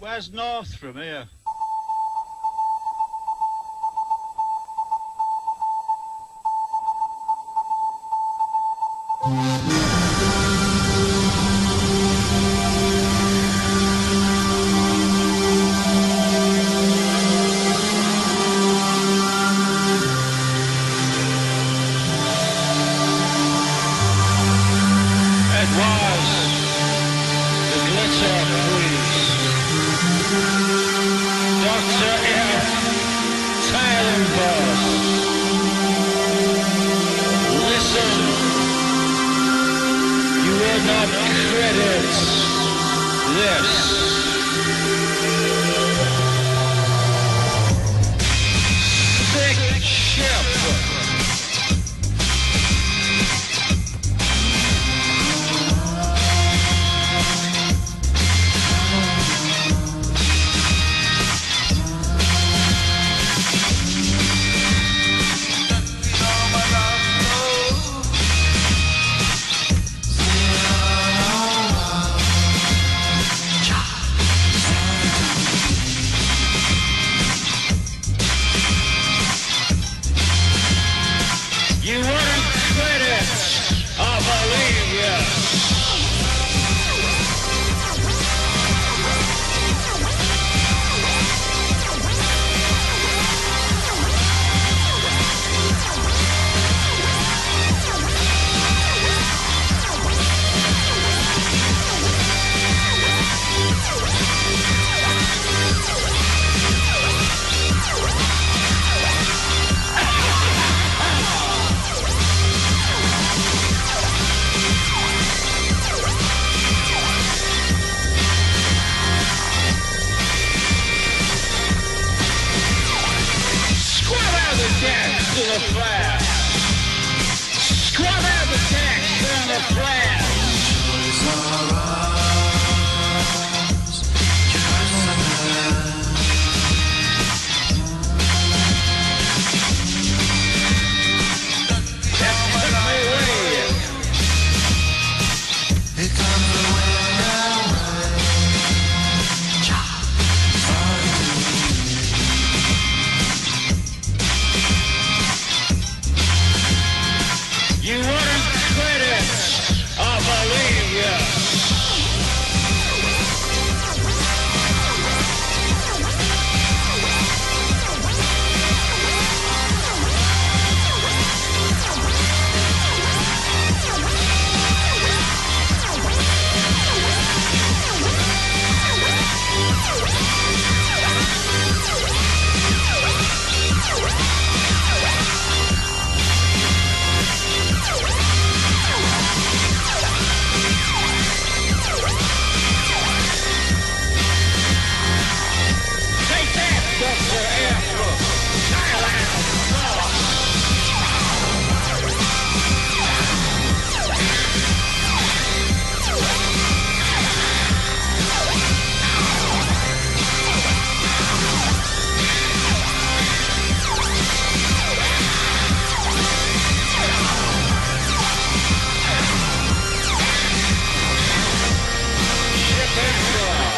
Where's north from here? It was the glitter the. Squad out the tanks, the flag. Adventure.